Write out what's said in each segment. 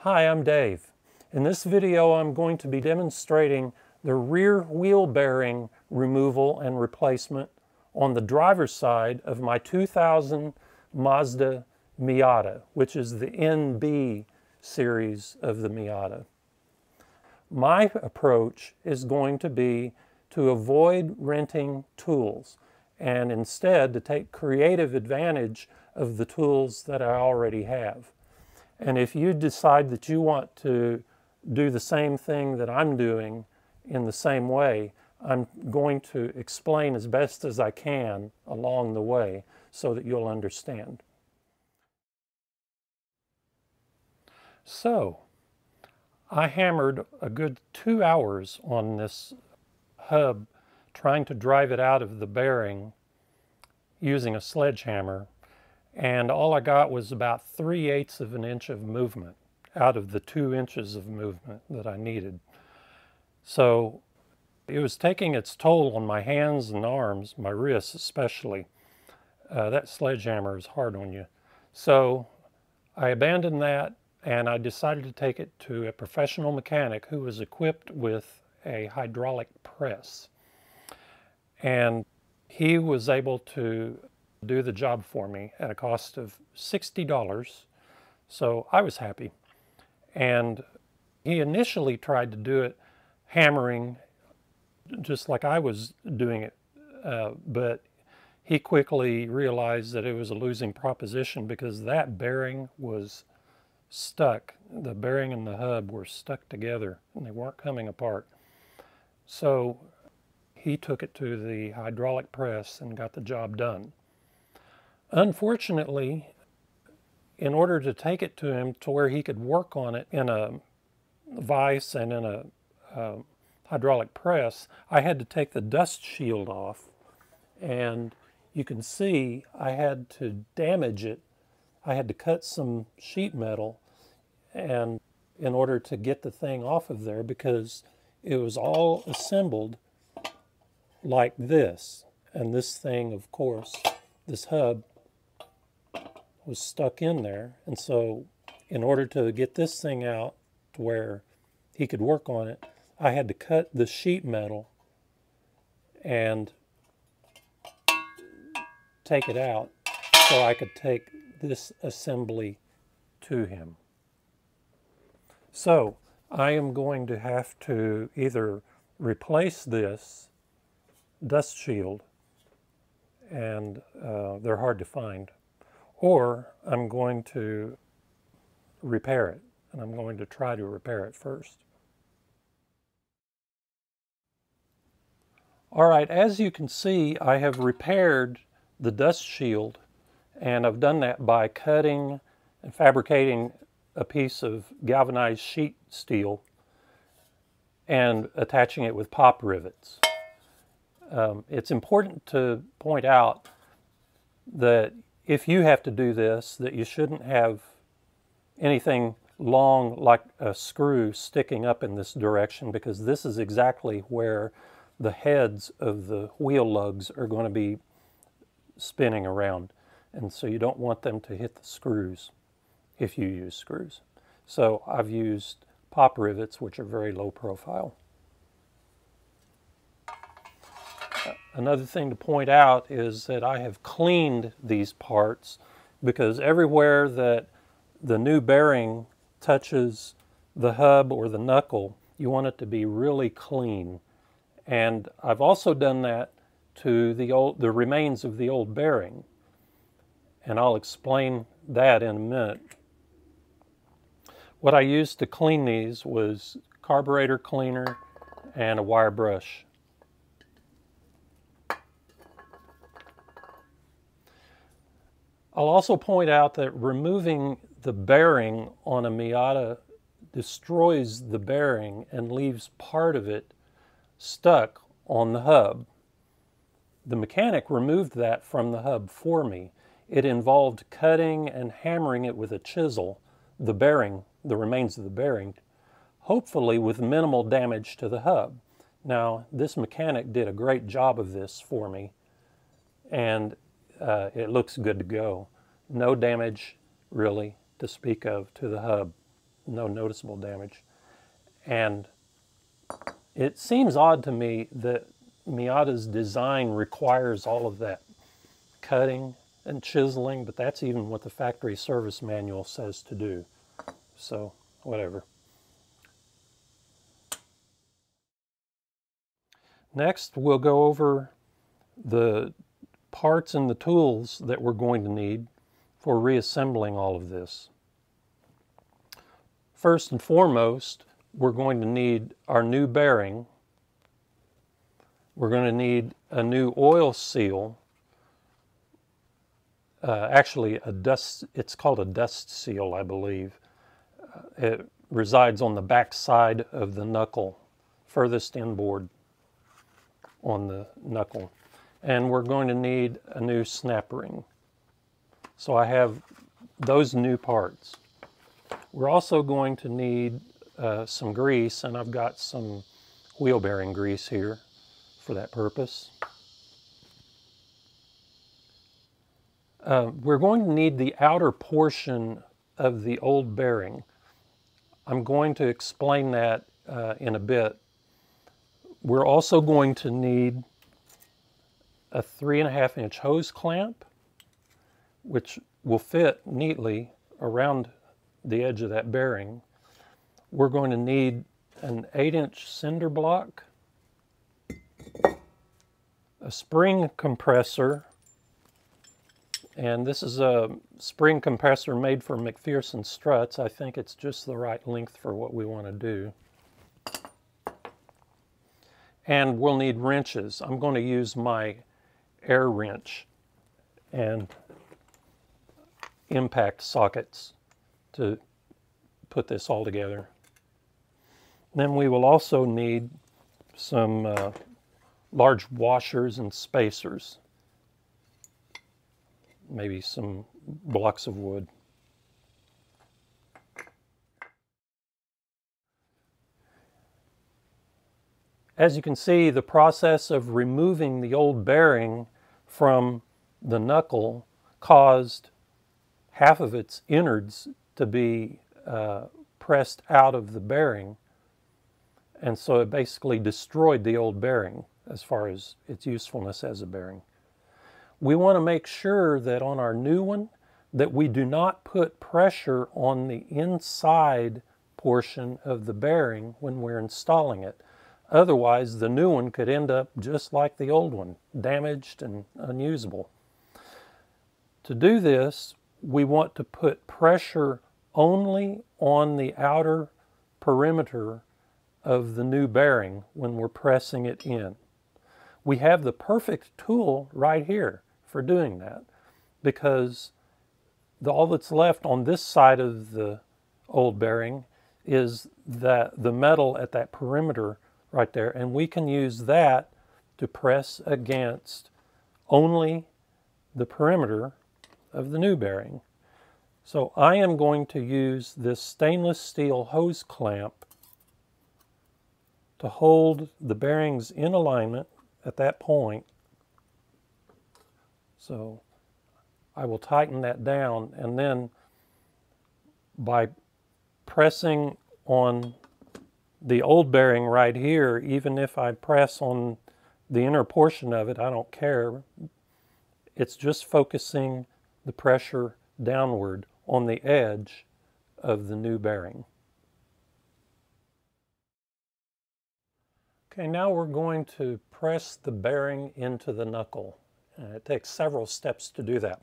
Hi, I'm Dave. In this video I'm going to be demonstrating the rear wheel bearing removal and replacement on the driver's side of my 2000 Mazda Miata, which is the NB series of the Miata. My approach is going to be to avoid renting tools and instead to take creative advantage of the tools that I already have. And if you decide that you want to do the same thing that I'm doing in the same way, I'm going to explain as best as I can along the way so that you'll understand. So, I hammered a good two hours on this hub trying to drive it out of the bearing using a sledgehammer and all I got was about 3 eighths of an inch of movement out of the two inches of movement that I needed. So it was taking its toll on my hands and arms, my wrists especially. Uh, that sledgehammer is hard on you. So I abandoned that and I decided to take it to a professional mechanic who was equipped with a hydraulic press. And he was able to do the job for me at a cost of $60. So I was happy. And he initially tried to do it hammering just like I was doing it, uh, but he quickly realized that it was a losing proposition because that bearing was stuck. The bearing and the hub were stuck together and they weren't coming apart. So he took it to the hydraulic press and got the job done. Unfortunately, in order to take it to him to where he could work on it in a vise and in a, a hydraulic press, I had to take the dust shield off. And you can see I had to damage it. I had to cut some sheet metal and in order to get the thing off of there because it was all assembled like this. And this thing, of course, this hub was stuck in there. And so in order to get this thing out to where he could work on it, I had to cut the sheet metal and take it out so I could take this assembly to him. So I am going to have to either replace this dust shield and uh, they're hard to find or I'm going to repair it and I'm going to try to repair it first. All right, as you can see, I have repaired the dust shield and I've done that by cutting and fabricating a piece of galvanized sheet steel and attaching it with pop rivets. Um, it's important to point out that if you have to do this, that you shouldn't have anything long like a screw sticking up in this direction because this is exactly where the heads of the wheel lugs are going to be spinning around. And so you don't want them to hit the screws if you use screws. So I've used pop rivets, which are very low profile. Another thing to point out is that I have cleaned these parts because everywhere that the new bearing touches the hub or the knuckle, you want it to be really clean. And I've also done that to the, old, the remains of the old bearing. And I'll explain that in a minute. What I used to clean these was carburetor cleaner and a wire brush. I'll also point out that removing the bearing on a Miata destroys the bearing and leaves part of it stuck on the hub. The mechanic removed that from the hub for me. It involved cutting and hammering it with a chisel, the bearing, the remains of the bearing, hopefully with minimal damage to the hub. Now, this mechanic did a great job of this for me, and uh, it looks good to go. No damage really to speak of to the hub. no noticeable damage. And it seems odd to me that Miata's design requires all of that cutting and chiseling, but that's even what the factory service manual says to do. So, whatever. Next, we'll go over the parts and the tools that we're going to need for reassembling all of this. First and foremost, we're going to need our new bearing. We're going to need a new oil seal. Uh, actually, a dust, it's called a dust seal, I believe. Uh, it resides on the back side of the knuckle, furthest inboard on the knuckle. And we're going to need a new snap ring. So I have those new parts. We're also going to need uh, some grease, and I've got some wheel bearing grease here for that purpose. Uh, we're going to need the outer portion of the old bearing. I'm going to explain that uh, in a bit. We're also going to need a three and a half inch hose clamp, which will fit neatly around the edge of that bearing. We're going to need an 8-inch cinder block, a spring compressor, and this is a spring compressor made for MacPherson struts. I think it's just the right length for what we want to do. And we'll need wrenches. I'm going to use my air wrench and impact sockets to put this all together. Then we will also need some uh, large washers and spacers, maybe some blocks of wood. As you can see, the process of removing the old bearing from the knuckle caused half of its innards to be uh, pressed out of the bearing. And so it basically destroyed the old bearing as far as its usefulness as a bearing. We want to make sure that on our new one that we do not put pressure on the inside portion of the bearing when we're installing it. Otherwise, the new one could end up just like the old one, damaged and unusable. To do this, we want to put pressure only on the outer perimeter of the new bearing when we're pressing it in. We have the perfect tool right here for doing that because the, all that's left on this side of the old bearing is that the metal at that perimeter right there and we can use that to press against only the perimeter of the new bearing. So I am going to use this stainless steel hose clamp to hold the bearings in alignment at that point. So I will tighten that down and then by pressing on the old bearing right here, even if I press on the inner portion of it, I don't care. It's just focusing the pressure downward on the edge of the new bearing. Okay, now we're going to press the bearing into the knuckle. And it takes several steps to do that.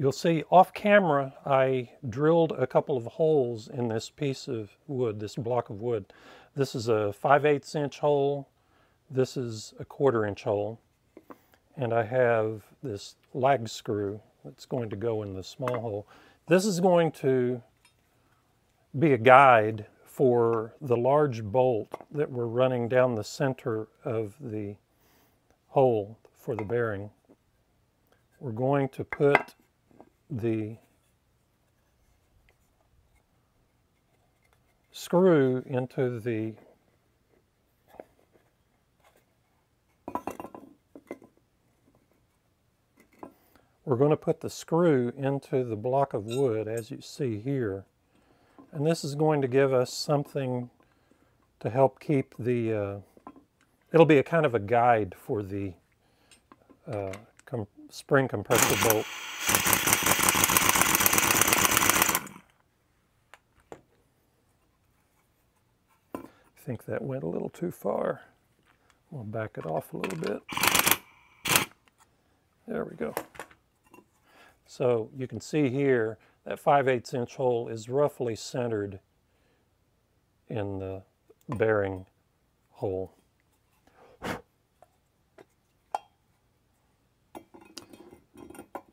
You'll see off camera I drilled a couple of holes in this piece of wood, this block of wood. This is a 5 8 inch hole, this is a quarter inch hole, and I have this lag screw that's going to go in the small hole. This is going to be a guide for the large bolt that we're running down the center of the hole for the bearing. We're going to put the screw into the We're going to put the screw into the block of wood as you see here. And this is going to give us something to help keep the, uh, it'll be a kind of a guide for the uh, com spring compressor bolt. Think that went a little too far. We'll back it off a little bit. There we go. So you can see here that 5 8 inch hole is roughly centered in the bearing hole. I'm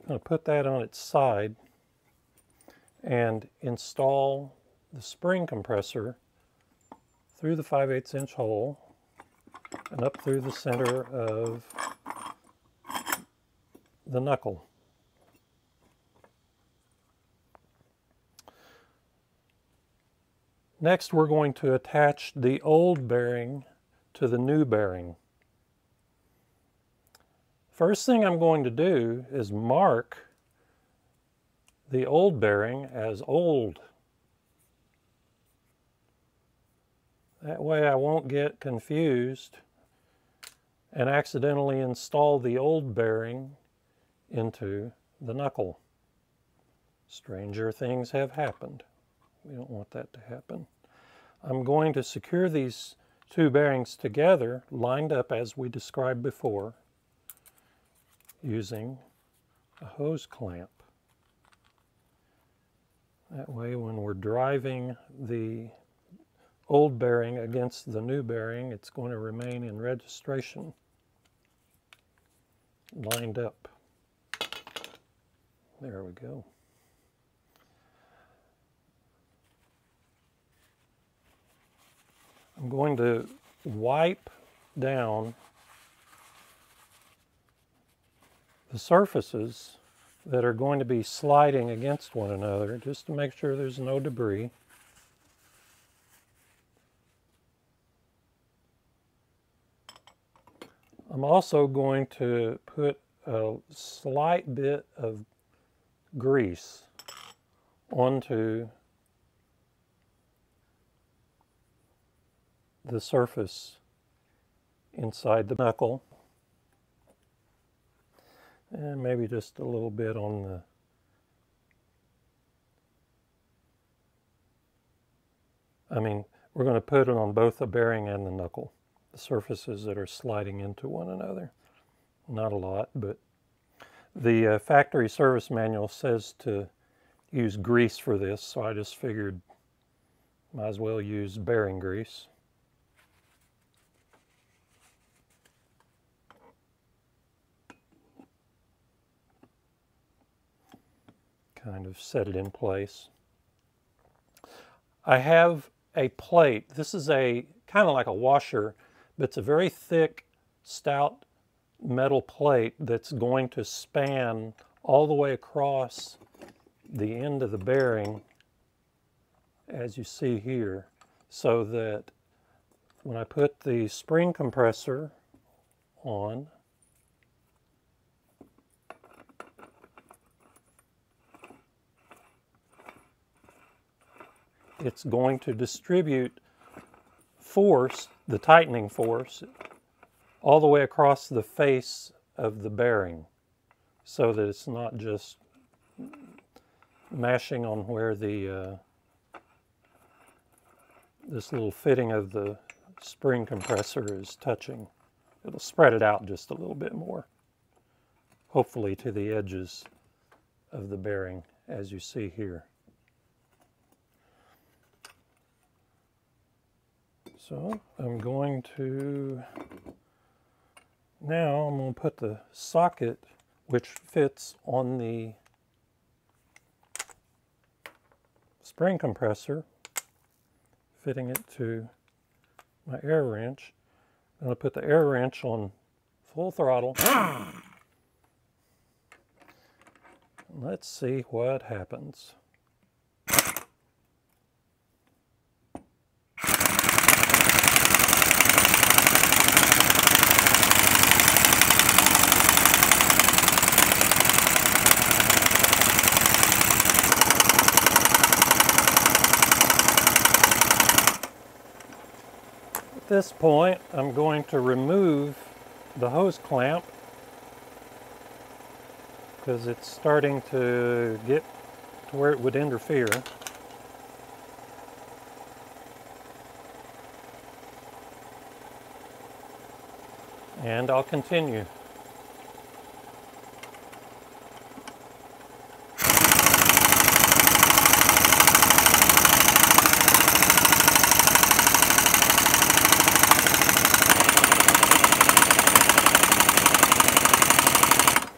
going to put that on its side and install the spring compressor through the 5 8 inch hole and up through the center of the knuckle. Next, we're going to attach the old bearing to the new bearing. First thing I'm going to do is mark the old bearing as old. That way I won't get confused and accidentally install the old bearing into the knuckle. Stranger things have happened. We don't want that to happen. I'm going to secure these two bearings together, lined up as we described before, using a hose clamp. That way when we're driving the old bearing against the new bearing, it's going to remain in registration lined up. There we go. I'm going to wipe down the surfaces that are going to be sliding against one another just to make sure there's no debris. I'm also going to put a slight bit of grease onto the surface inside the knuckle. And maybe just a little bit on the I mean we're going to put it on both the bearing and the knuckle surfaces that are sliding into one another not a lot but the uh, factory service manual says to use grease for this so I just figured might as well use bearing grease kind of set it in place. I have a plate. This is a kind of like a washer, but it's a very thick, stout metal plate that's going to span all the way across the end of the bearing, as you see here, so that when I put the spring compressor on, it's going to distribute force, the tightening force, all the way across the face of the bearing so that it's not just mashing on where the uh, this little fitting of the spring compressor is touching. It'll spread it out just a little bit more, hopefully to the edges of the bearing as you see here. So I'm going to, now I'm going to put the socket which fits on the spring compressor, fitting it to my air wrench. I'm going to put the air wrench on full throttle. Ah! Let's see what happens. At this point, I'm going to remove the hose clamp because it's starting to get to where it would interfere. And I'll continue.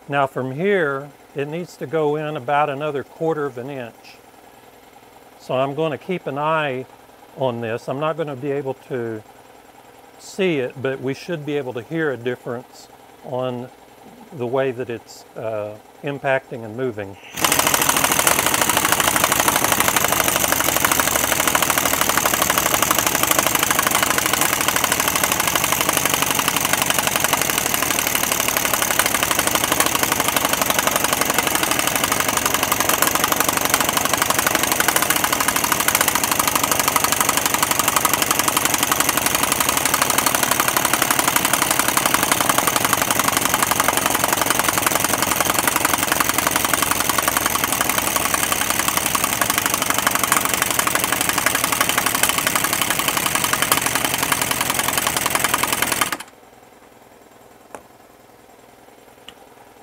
Now from here, it needs to go in about another quarter of an inch. So I'm going to keep an eye on this. I'm not going to be able to see it, but we should be able to hear a difference on the way that it's uh, impacting and moving.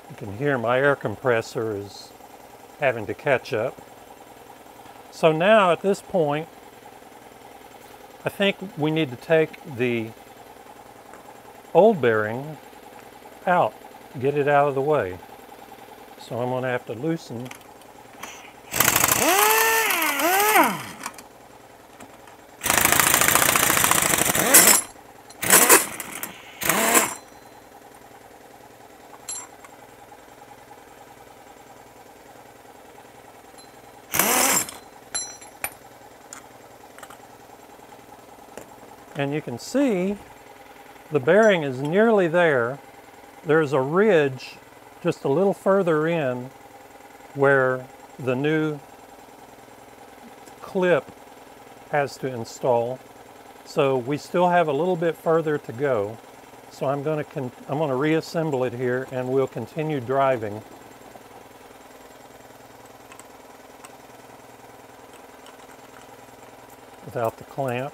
You can hear my air compressor is having to catch up. So now at this point, I think we need to take the old bearing out, get it out of the way. So I'm going to have to loosen and you can see the bearing is nearly there. There's a ridge just a little further in where the new clip has to install. So we still have a little bit further to go. So I'm going to I'm going to reassemble it here and we'll continue driving. without the clamp.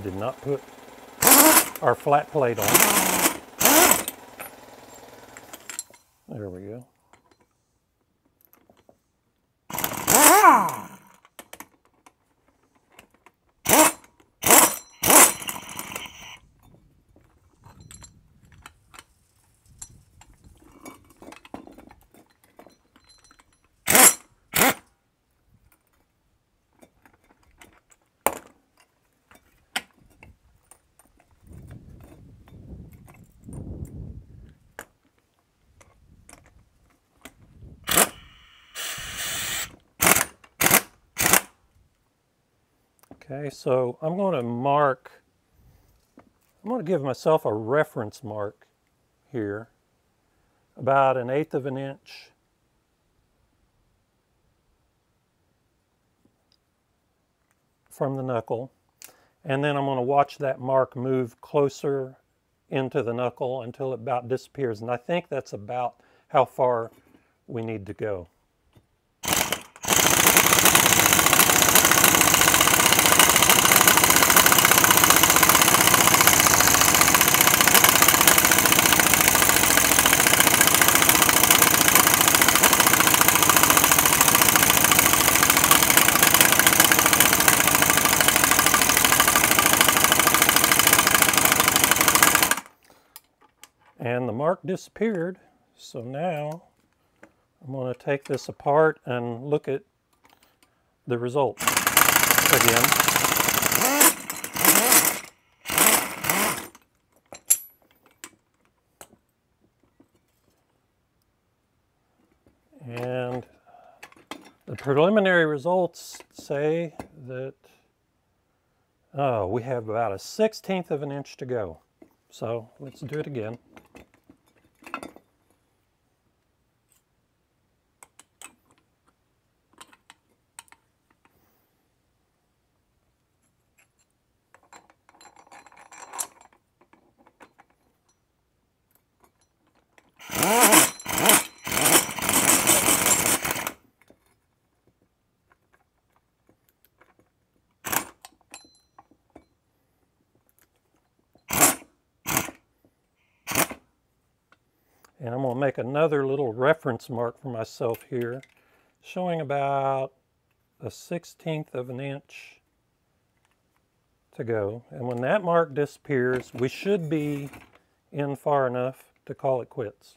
I did not put our flat plate on. There we go. Okay, so I'm going to mark, I'm going to give myself a reference mark here, about an eighth of an inch. from the knuckle. And then I'm going to watch that mark move closer into the knuckle until it about disappears. And I think that's about how far we need to go. Disappeared. So now I'm going to take this apart and look at the result again. And The preliminary results say that oh, we have about a 16th of an inch to go. So let's do it again. And I'm going to make another little reference mark for myself here, showing about a 16th of an inch to go. And when that mark disappears, we should be in far enough to call it quits.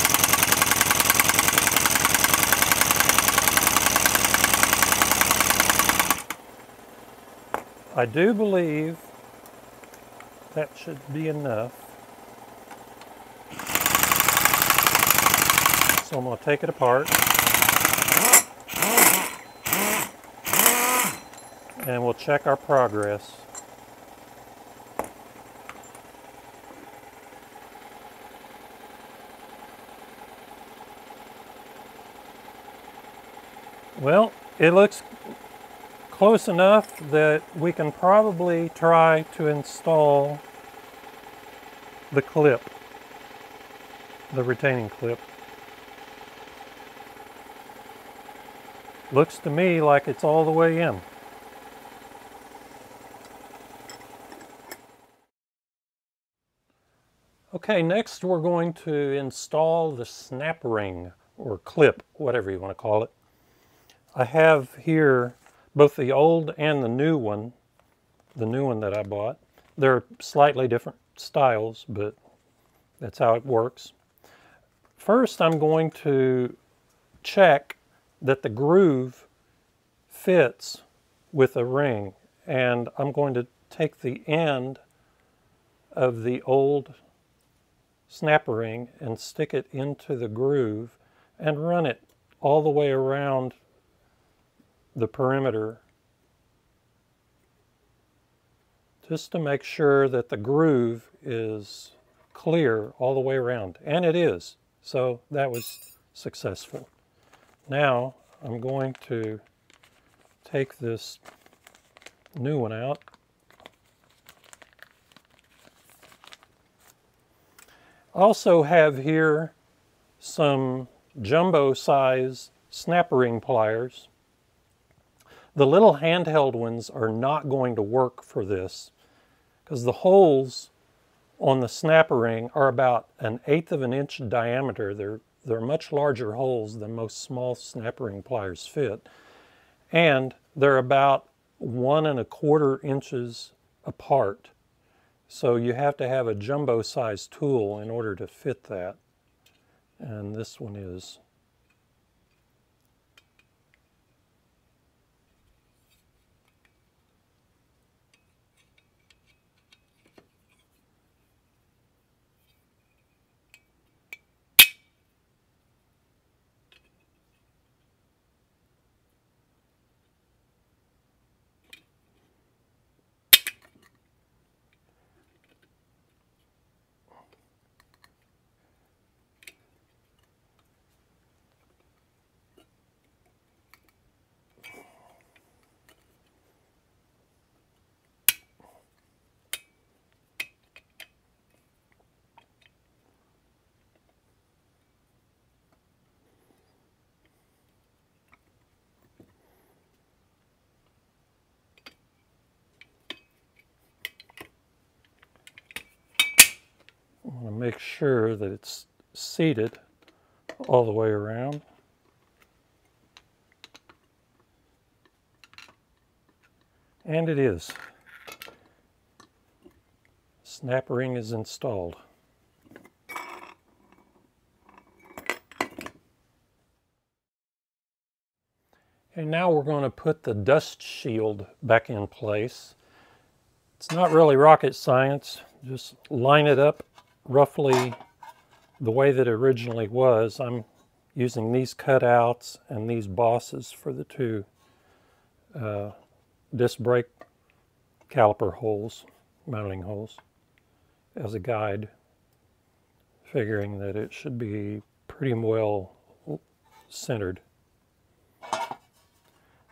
I do believe that should be enough. So I'm going to take it apart. And we'll check our progress. Well, it looks close enough that we can probably try to install the clip, the retaining clip. Looks to me like it's all the way in. Okay, next we're going to install the snap ring or clip, whatever you want to call it. I have here both the old and the new one, the new one that I bought. They're slightly different styles, but that's how it works. First, I'm going to check that the groove fits with a ring. And I'm going to take the end of the old snap ring and stick it into the groove and run it all the way around the perimeter just to make sure that the groove is clear all the way around. And it is. So that was successful. Now I'm going to take this new one out. Also have here some jumbo size snap ring pliers the little handheld ones are not going to work for this because the holes on the snapper ring are about an eighth of an inch diameter. They're, they're much larger holes than most small snapper ring pliers fit. And they're about one and a quarter inches apart. So you have to have a jumbo sized tool in order to fit that. And this one is sure that it's seated all the way around. And it is. Snap ring is installed. And now we're going to put the dust shield back in place. It's not really rocket science. Just line it up roughly the way that it originally was. I'm using these cutouts and these bosses for the two uh, disc brake caliper holes, mounting holes, as a guide, figuring that it should be pretty well centered.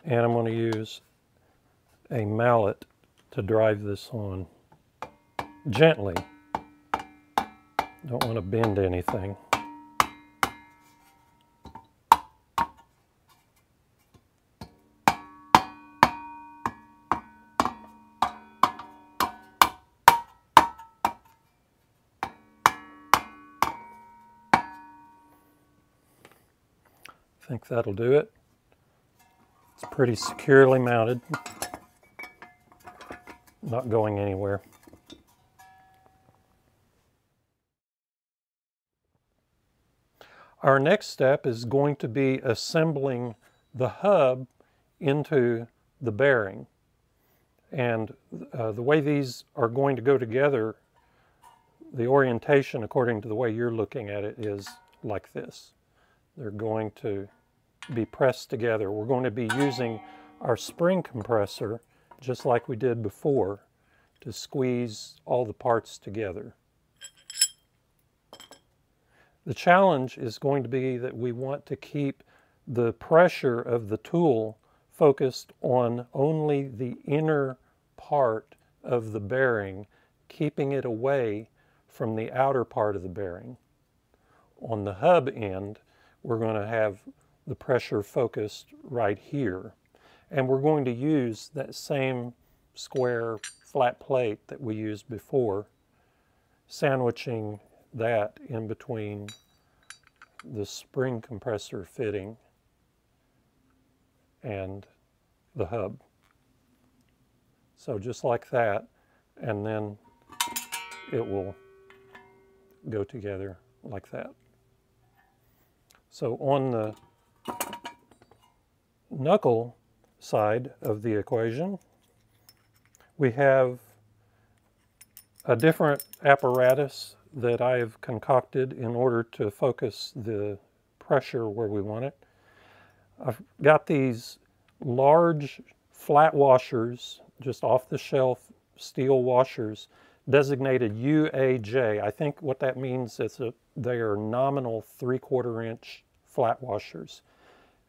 And I'm going to use a mallet to drive this on gently. Don't want to bend anything. I think that'll do it. It's pretty securely mounted, not going anywhere. Our next step is going to be assembling the hub into the bearing. And uh, the way these are going to go together, the orientation according to the way you're looking at it is like this. They're going to be pressed together. We're going to be using our spring compressor, just like we did before, to squeeze all the parts together. The challenge is going to be that we want to keep the pressure of the tool focused on only the inner part of the bearing, keeping it away from the outer part of the bearing. On the hub end, we're going to have the pressure focused right here. And we're going to use that same square flat plate that we used before, sandwiching that in between the spring compressor fitting and the hub. So just like that, and then it will go together like that. So on the knuckle side of the equation, we have a different apparatus that I've concocted in order to focus the pressure where we want it. I've got these large flat washers, just off the shelf steel washers, designated UAJ. I think what that means is that they are nominal three quarter inch flat washers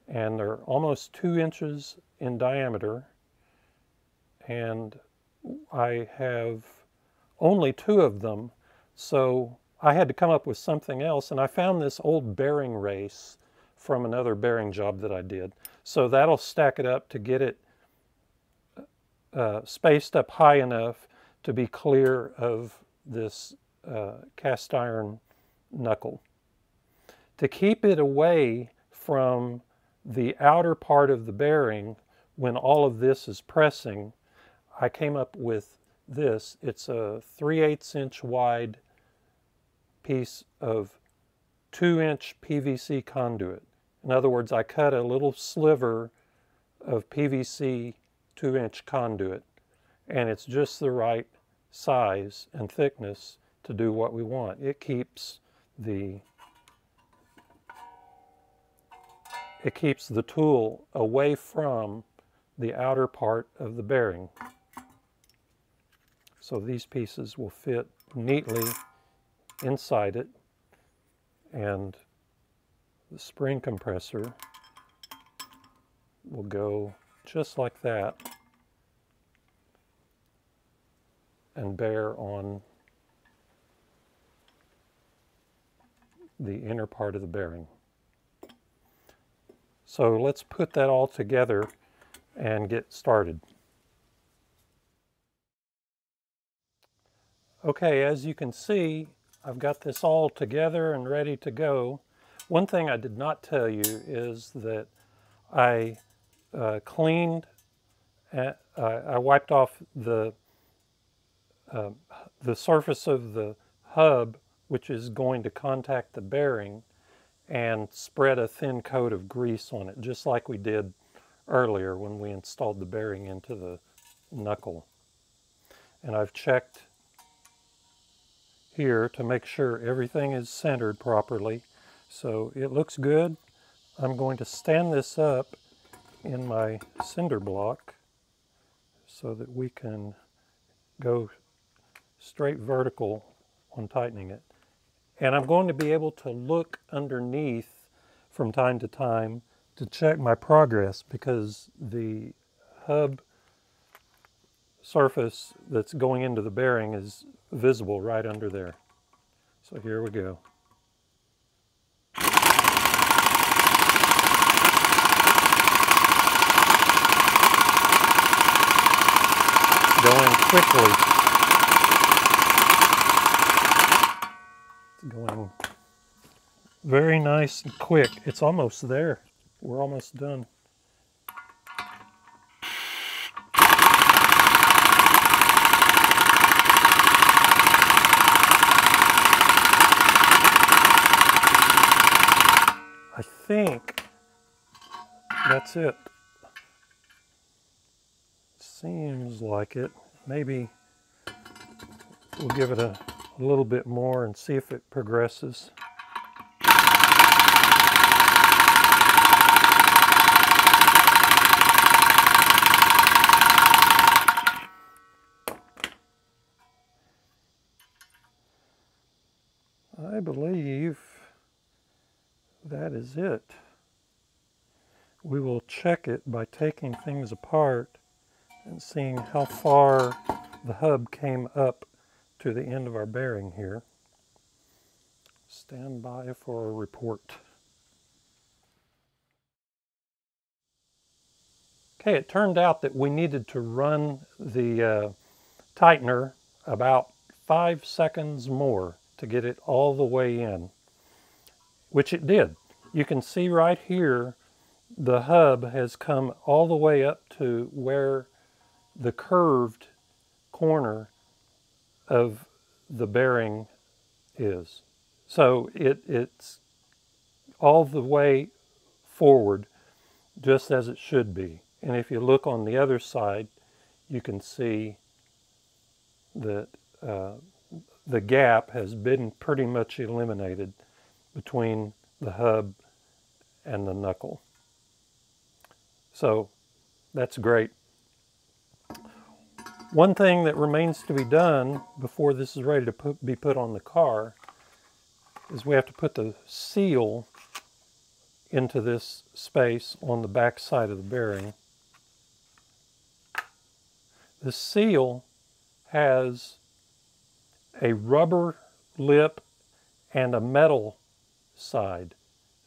and they're almost two inches in diameter and I have only two of them so I had to come up with something else and I found this old bearing race from another bearing job that I did so that'll stack it up to get it uh, spaced up high enough to be clear of this uh, cast iron knuckle. To keep it away from the outer part of the bearing, when all of this is pressing, I came up with this. It's a 3 8 inch wide piece of 2 inch PVC conduit. In other words, I cut a little sliver of PVC 2 inch conduit and it's just the right size and thickness to do what we want. It keeps the it keeps the tool away from the outer part of the bearing. So these pieces will fit neatly inside it and the spring compressor will go just like that and bear on the inner part of the bearing. So let's put that all together and get started. Okay, as you can see, I've got this all together and ready to go. One thing I did not tell you is that I uh, cleaned uh, I wiped off the uh, the surface of the hub, which is going to contact the bearing, and spread a thin coat of grease on it, just like we did earlier when we installed the bearing into the knuckle. And I've checked here to make sure everything is centered properly. So it looks good. I'm going to stand this up in my cinder block so that we can go straight vertical on tightening it. And I'm going to be able to look underneath from time to time to check my progress because the hub surface that's going into the bearing is visible right under there. So here we go. Going quickly. It's going very nice and quick. It's almost there. We're almost done. I think that's it. Seems like it. Maybe we'll give it a, a little bit more and see if it progresses. I believe that is it. We will check it by taking things apart and seeing how far the hub came up to the end of our bearing here. Stand by for a report. Okay, it turned out that we needed to run the uh, tightener about five seconds more to get it all the way in, which it did. You can see right here the hub has come all the way up to where the curved corner of the bearing is. So it, it's all the way forward just as it should be. And if you look on the other side, you can see that uh, the gap has been pretty much eliminated between the hub and the knuckle. So that's great. One thing that remains to be done before this is ready to put, be put on the car is we have to put the seal into this space on the back side of the bearing. The seal has a rubber lip and a metal side.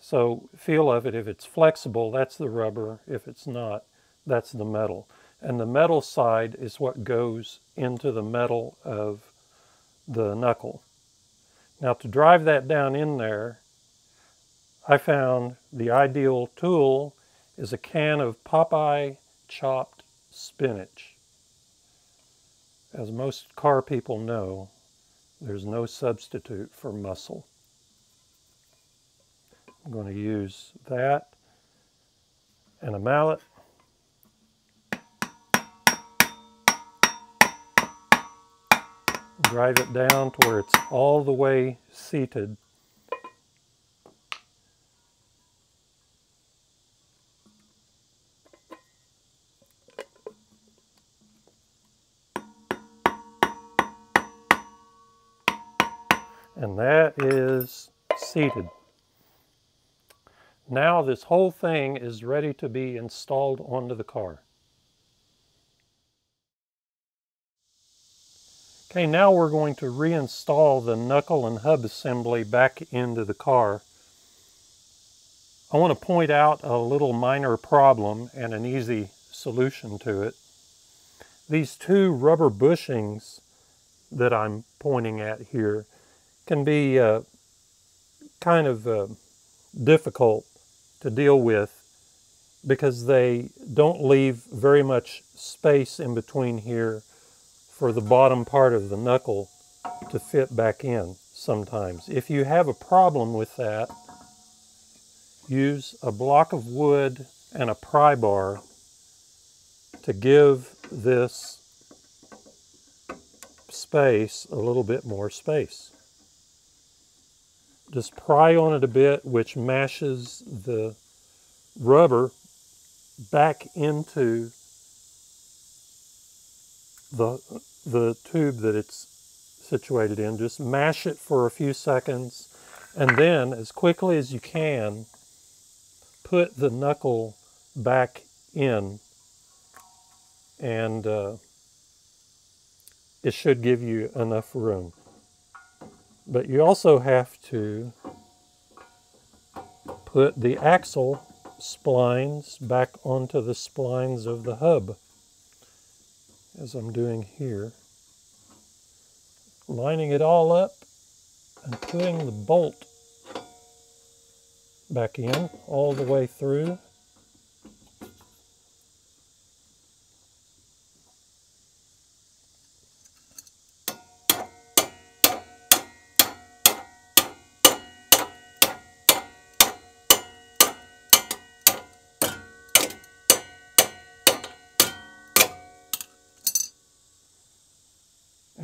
So feel of it, if it's flexible, that's the rubber. If it's not, that's the metal. And the metal side is what goes into the metal of the knuckle. Now to drive that down in there, I found the ideal tool is a can of Popeye chopped spinach. As most car people know, there's no substitute for muscle. I'm going to use that and a mallet. Drive it down to where it's all the way seated and that is seated. Now this whole thing is ready to be installed onto the car. Okay, now we're going to reinstall the knuckle and hub assembly back into the car. I want to point out a little minor problem and an easy solution to it. These two rubber bushings that I'm pointing at here can be uh, kind of uh, difficult to deal with because they don't leave very much space in between here for the bottom part of the knuckle to fit back in sometimes. If you have a problem with that, use a block of wood and a pry bar to give this space a little bit more space. Just pry on it a bit, which mashes the rubber back into the, the tube that it's situated in. Just mash it for a few seconds and then as quickly as you can put the knuckle back in and uh, it should give you enough room. But you also have to put the axle splines back onto the splines of the hub, as I'm doing here. Lining it all up and putting the bolt back in all the way through.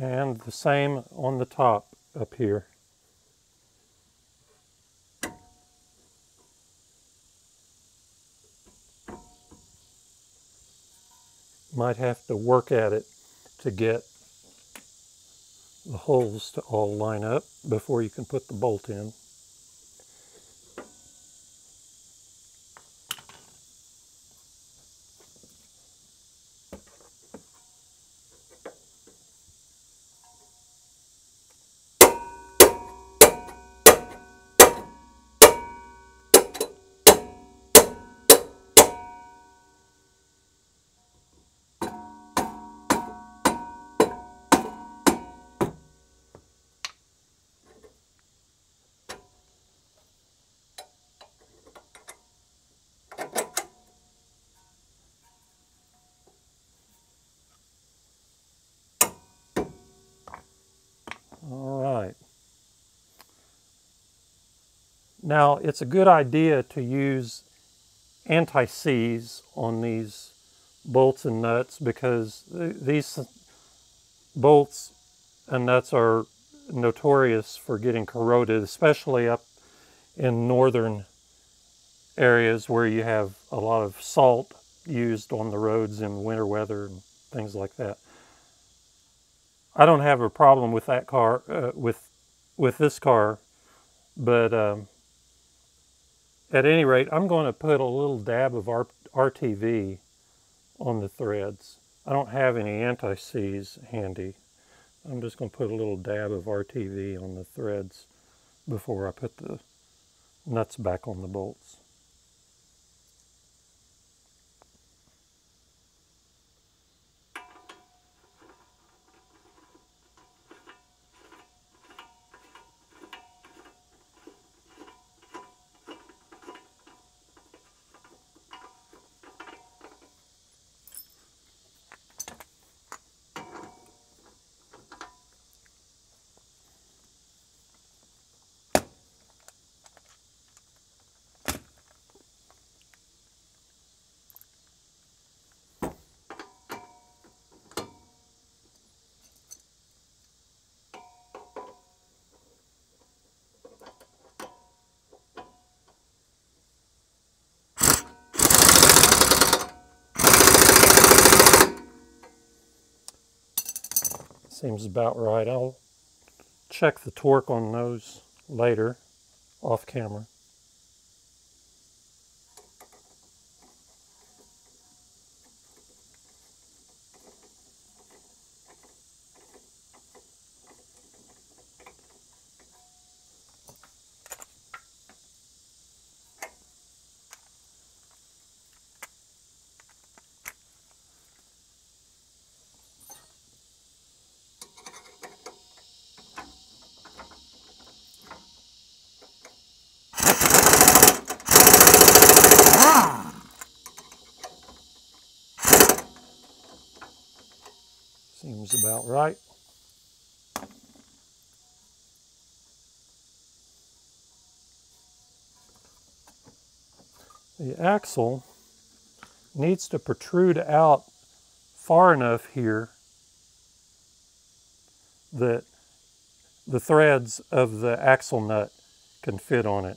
and the same on the top up here. Might have to work at it to get the holes to all line up before you can put the bolt in. Now, it's a good idea to use anti-seize on these bolts and nuts because these bolts and nuts are notorious for getting corroded, especially up in northern areas where you have a lot of salt used on the roads in winter weather and things like that. I don't have a problem with that car, uh, with with this car, but um, at any rate, I'm going to put a little dab of RTV on the threads. I don't have any anti-seize handy. I'm just going to put a little dab of RTV on the threads before I put the nuts back on the bolts. Seems about right. I'll check the torque on those later off camera. Axle needs to protrude out far enough here that the threads of the axle nut can fit on it.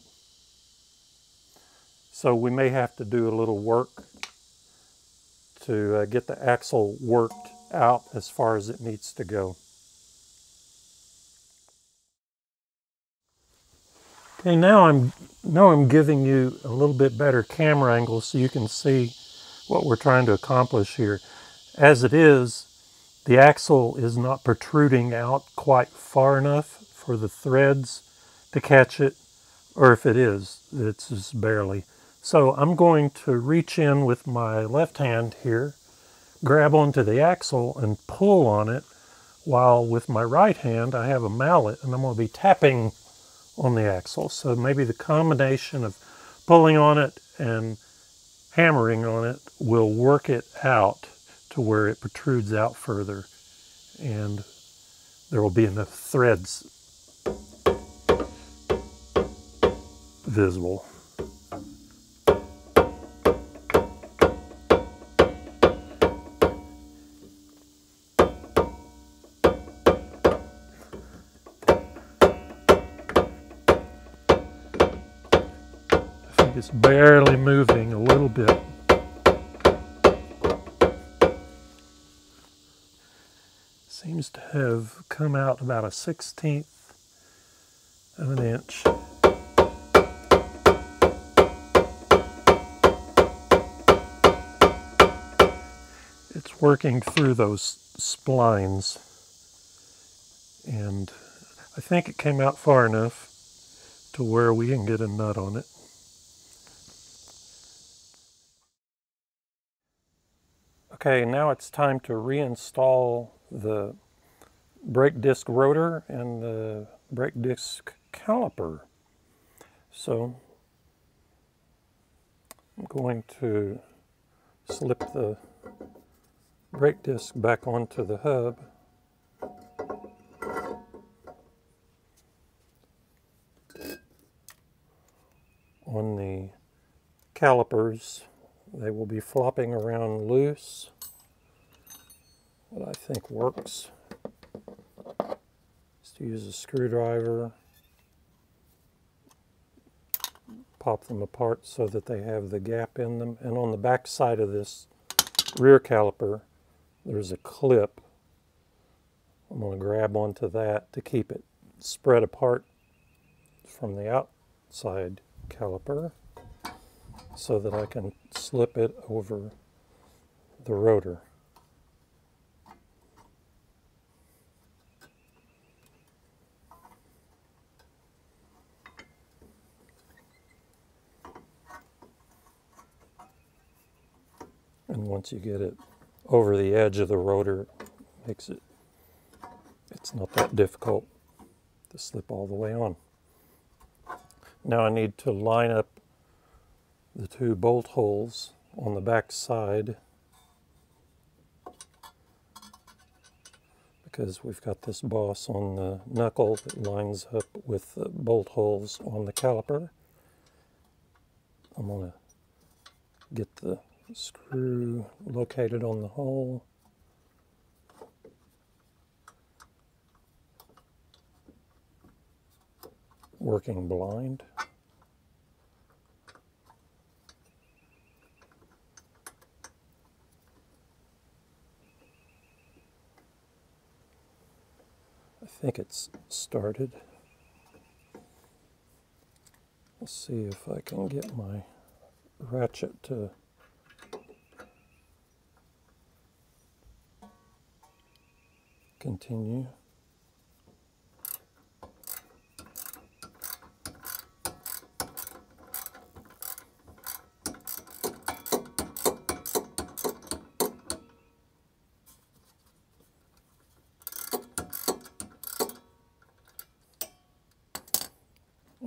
So we may have to do a little work to uh, get the axle worked out as far as it needs to go. Okay, now I'm now I'm giving you a little bit better camera angle so you can see what we're trying to accomplish here. As it is, the axle is not protruding out quite far enough for the threads to catch it, or if it is, it's just barely. So I'm going to reach in with my left hand here, grab onto the axle and pull on it, while with my right hand I have a mallet and I'm going to be tapping on the axle. So maybe the combination of pulling on it and hammering on it will work it out to where it protrudes out further and there will be enough threads visible. It's barely moving a little bit. Seems to have come out about a sixteenth of an inch. It's working through those splines and I think it came out far enough to where we can get a nut on it. Okay, now it's time to reinstall the brake disc rotor and the brake disc caliper. So I'm going to slip the brake disc back onto the hub. On the calipers, they will be flopping around loose what I think works is to use a screwdriver, pop them apart so that they have the gap in them. And on the back side of this rear caliper, there's a clip. I'm going to grab onto that to keep it spread apart from the outside caliper so that I can slip it over the rotor. and once you get it over the edge of the rotor makes it it's not that difficult to slip all the way on now I need to line up the two bolt holes on the back side because we've got this boss on the knuckle that lines up with the bolt holes on the caliper I'm going to get the screw located on the hole. Working blind. Think it's started. Let's see if I can get my ratchet to continue.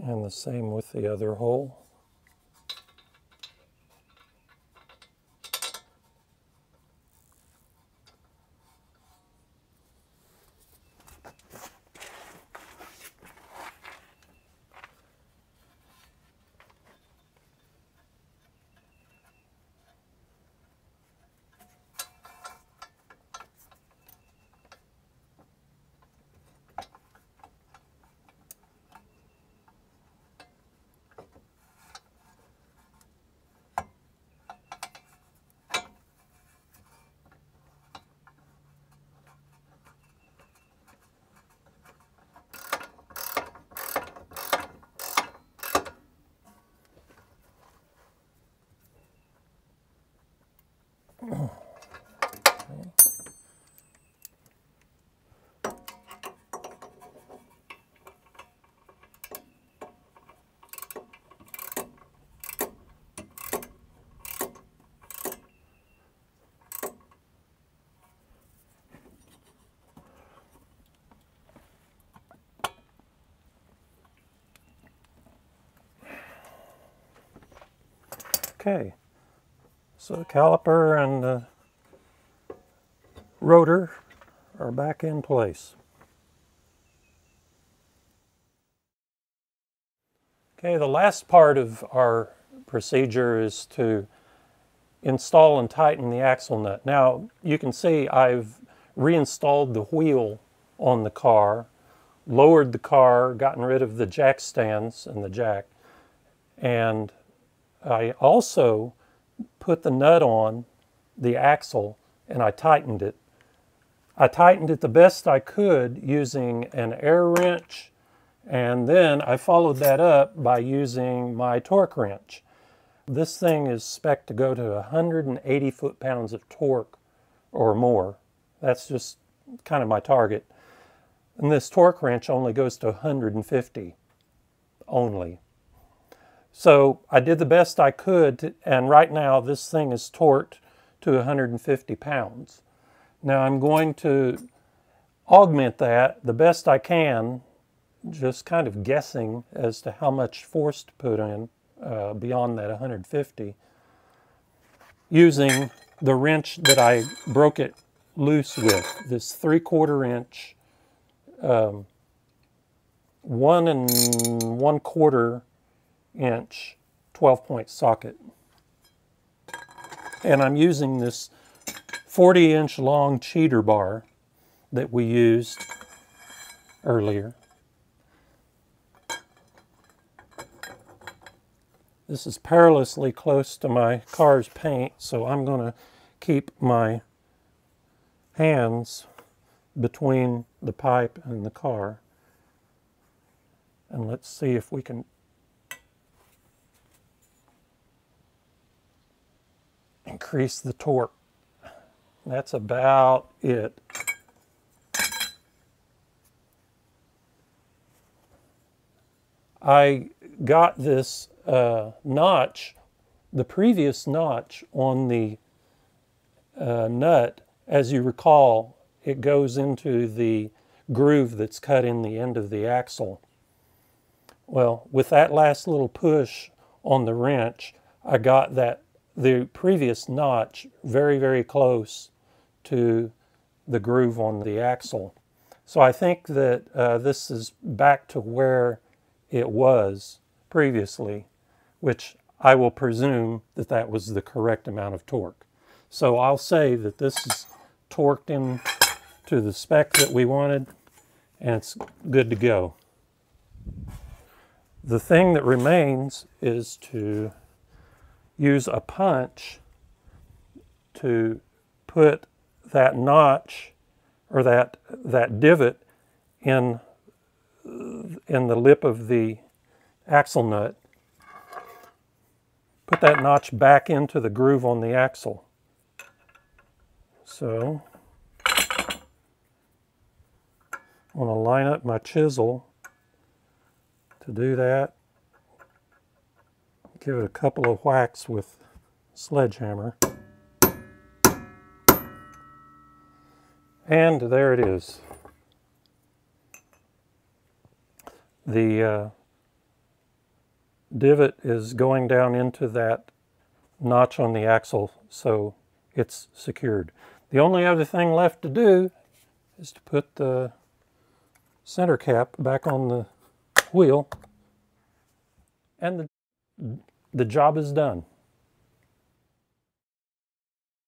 And the same with the other hole. Okay, so the caliper and the rotor are back in place. Okay, the last part of our procedure is to install and tighten the axle nut. Now, you can see I've reinstalled the wheel on the car, lowered the car, gotten rid of the jack stands and the jack, and I also put the nut on the axle and I tightened it. I tightened it the best I could using an air wrench and then I followed that up by using my torque wrench. This thing is spec to go to 180 foot-pounds of torque or more. That's just kind of my target. And this torque wrench only goes to 150 only. So I did the best I could, and right now this thing is torqued to 150 pounds. Now I'm going to augment that the best I can, just kind of guessing as to how much force to put in uh, beyond that 150, using the wrench that I broke it loose with, this three quarter inch, um, one and one quarter inch 12 point socket. And I'm using this 40 inch long cheater bar that we used earlier. This is perilously close to my car's paint, so I'm going to keep my hands between the pipe and the car. And let's see if we can increase the torque. That's about it. I got this uh, notch, the previous notch on the uh, nut, as you recall, it goes into the groove that's cut in the end of the axle. Well, with that last little push on the wrench, I got that the previous notch very, very close to the groove on the axle. So I think that uh, this is back to where it was previously, which I will presume that that was the correct amount of torque. So I'll say that this is torqued in to the spec that we wanted and it's good to go. The thing that remains is to use a punch to put that notch or that that divot in in the lip of the axle nut. Put that notch back into the groove on the axle. So I'm going to line up my chisel to do that give it a couple of whacks with sledgehammer. And there it is. The uh, divot is going down into that notch on the axle, so it's secured. The only other thing left to do is to put the center cap back on the wheel and the the job is done.